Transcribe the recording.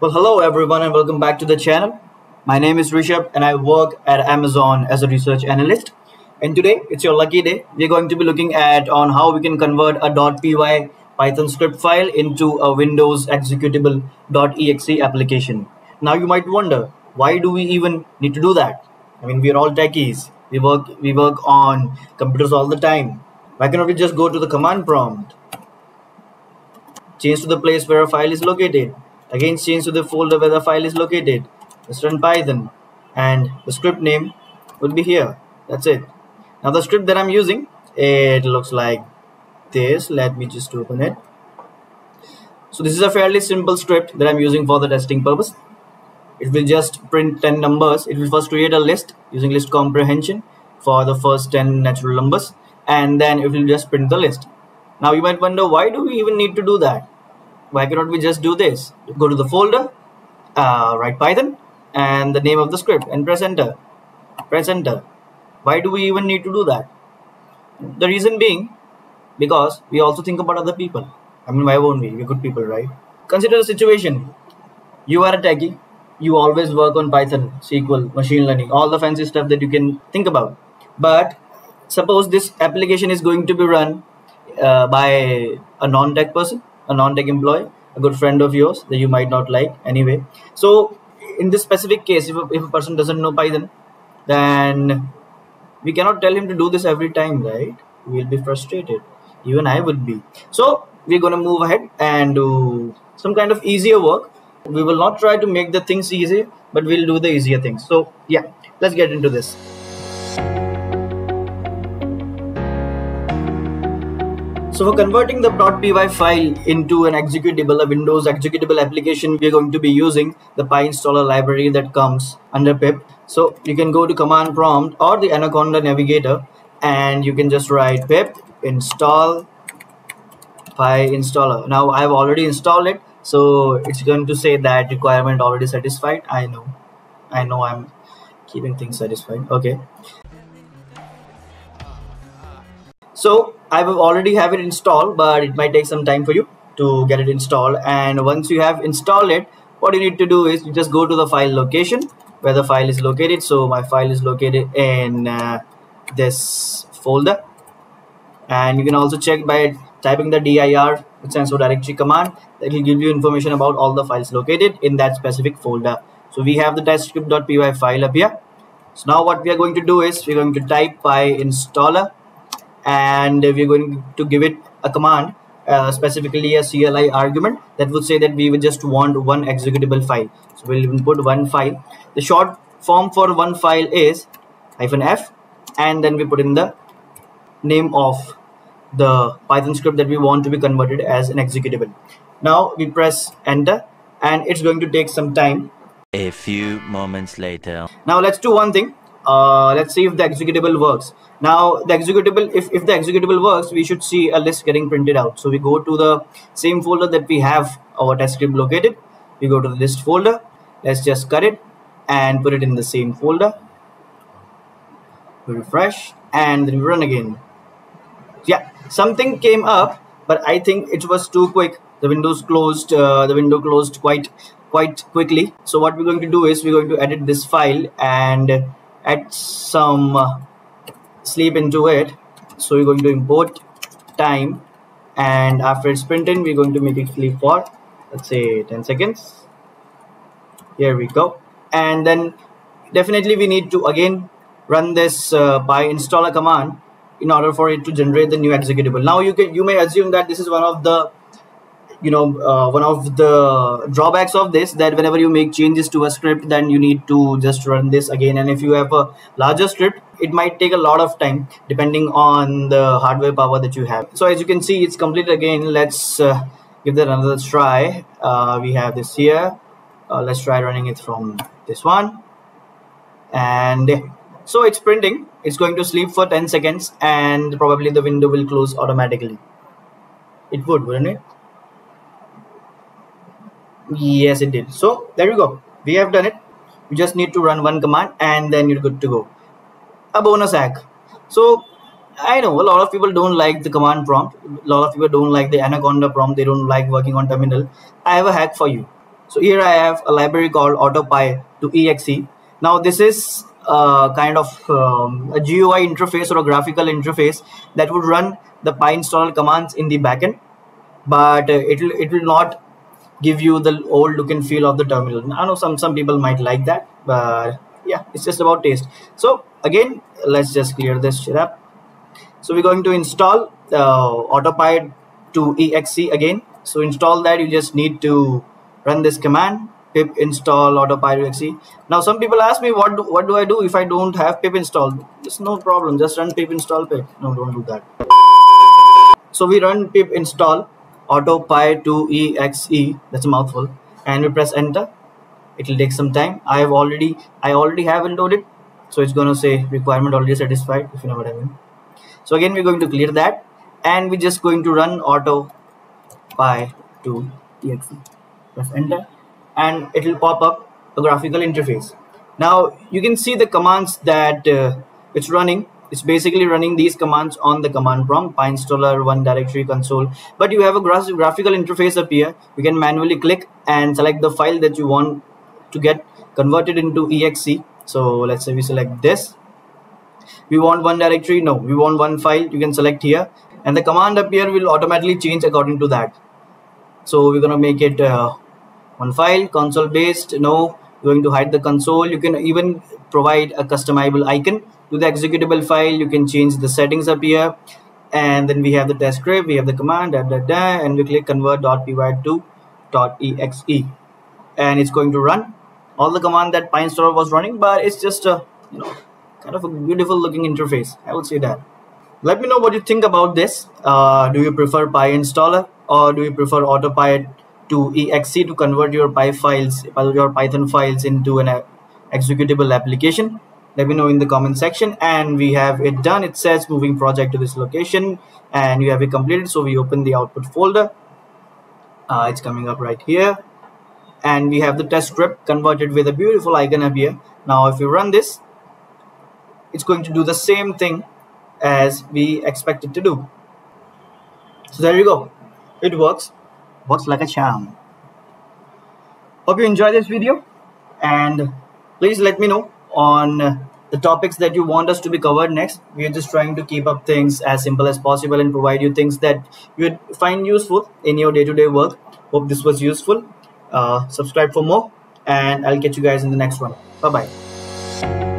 Well, hello everyone and welcome back to the channel. My name is Rishabh and I work at Amazon as a research analyst. And today, it's your lucky day. We're going to be looking at on how we can convert a .py Python script file into a Windows executable .exe application. Now you might wonder, why do we even need to do that? I mean, we're all techies. We work we work on computers all the time. Why cannot we just go to the command prompt? Change to the place where a file is located. Again, change to the folder where the file is located. Let's run Python and the script name will be here. That's it. Now the script that I'm using, it looks like this. Let me just open it. So this is a fairly simple script that I'm using for the testing purpose. It will just print 10 numbers. It will first create a list using list comprehension for the first 10 natural numbers and then it will just print the list. Now you might wonder why do we even need to do that? Why cannot we just do this? Go to the folder, uh, write Python and the name of the script and press enter. Press enter. Why do we even need to do that? The reason being because we also think about other people. I mean, why won't we? We're good people, right? Consider the situation. You are a techie. You always work on Python, SQL, machine learning, all the fancy stuff that you can think about. But suppose this application is going to be run uh, by a non-tech person, a non-tech employee, a good friend of yours that you might not like anyway. So in this specific case, if a, if a person doesn't know Python, then we cannot tell him to do this every time, right? We'll be frustrated. Even I would be. So we're going to move ahead and do some kind of easier work. We will not try to make the things easy, but we'll do the easier things. So yeah, let's get into this. So for converting the .py file into an executable, a Windows executable application, we're going to be using the PyInstaller library that comes under pip. So you can go to command prompt or the Anaconda navigator and you can just write pip install PyInstaller. Now I've already installed it. So it's going to say that requirement already satisfied. I know, I know I'm keeping things satisfied. Okay. So I will already have it installed, but it might take some time for you to get it installed. And once you have installed it, what you need to do is you just go to the file location where the file is located. So my file is located in uh, this folder. And you can also check by typing the dir, which stands for directory command. That will give you information about all the files located in that specific folder. So we have the testscript.py file up here. So now what we are going to do is we're going to type PyInstaller and we're going to give it a command uh, specifically a CLI argument that would say that we would just want one executable file. So we'll input one file. The short form for one file is hyphen f and then we put in the name of the Python script that we want to be converted as an executable. Now we press enter and it's going to take some time. A few moments later. Now let's do one thing uh, let's see if the executable works. Now the executable if, if the executable works we should see a dist getting printed out. So we go to the same folder that we have our test script located. We go to the list folder. Let's just cut it and put it in the same folder. We refresh and then we run again. Yeah something came up but i think it was too quick. The windows closed uh, the window closed quite quite quickly. So what we're going to do is we're going to edit this file and add some uh, sleep into it. So we're going to import time. And after it's printed we're going to make it sleep for let's say 10 seconds. Here we go. And then definitely we need to again run this uh, PyInstaller command in order for it to generate the new executable. Now you can you may assume that this is one of the you know uh, one of the drawbacks of this that whenever you make changes to a script then you need to just run this again. And if you have a larger script it might take a lot of time depending on the hardware power that you have. So as you can see it's complete again. Let's uh, give that another try. Uh, we have this here. Uh, let's try running it from this one. And so it's printing. It's going to sleep for 10 seconds and probably the window will close automatically. It would wouldn't it yes it did. So there you go. We have done it. You just need to run one command and then you're good to go. A bonus hack. So i know a lot of people don't like the command prompt. A lot of people don't like the anaconda prompt. They don't like working on terminal. I have a hack for you. So here I have a library called AutoPy to exe. Now this is uh, kind of um, a GUI interface or a graphical interface that would run the PyInstaller commands in the backend but uh, it will it will not give you the old look and feel of the terminal. I know some some people might like that but yeah it's just about taste. So again let's just clear this shit up. So we're going to install uh, autopy to exe again. So install that. You just need to run this command pip install autopy to exe now some people ask me what do, what do i do if i don't have pip installed? It's no problem. Just run pip install pip. No don't do that. So we run pip install autopy to exe that's a mouthful. And we press enter. It will take some time. I have already i already have loaded so it's going to say requirement already satisfied if you know what i mean. So again we're going to clear that and we're just going to run auto py to exe press enter and it will pop up a graphical interface. Now you can see the commands that uh, it's running it's basically running these commands on the command prompt pyinstaller one directory console. But you have a graphical interface up here. You can manually click and select the file that you want to get converted into exe. So let's say we select this. We want one directory? No. We want one file. You can select here. And the command up here will automatically change according to that. So we're gonna make it uh, one file console based no. Going to hide the console. You can even provide a customizable icon to the executable file. You can change the settings up here. And then we have the test script we have the command da, da, da, and we click convert.py to .exe and it's going to run all the command that PyInstaller was running but it's just a you know kind of a beautiful looking interface I would say that. Let me know what you think about this. Uh, do you prefer PyInstaller or do you prefer AutoPy to exe to convert your py files your python files into an executable application. Let me know in the comment section. And we have it done. It says moving project to this location. And you have it completed. So we open the output folder. Uh, it's coming up right here. And we have the test script converted with a beautiful icon up here. Now if we run this it's going to do the same thing as we expect it to do. So there you go. It works. Works like a charm. Hope you enjoy this video. And please let me know on the topics that you want us to be covered next. We are just trying to keep up things as simple as possible and provide you things that you would find useful in your day-to-day -day work. Hope this was useful. Uh, subscribe for more and I'll catch you guys in the next one. Bye-bye.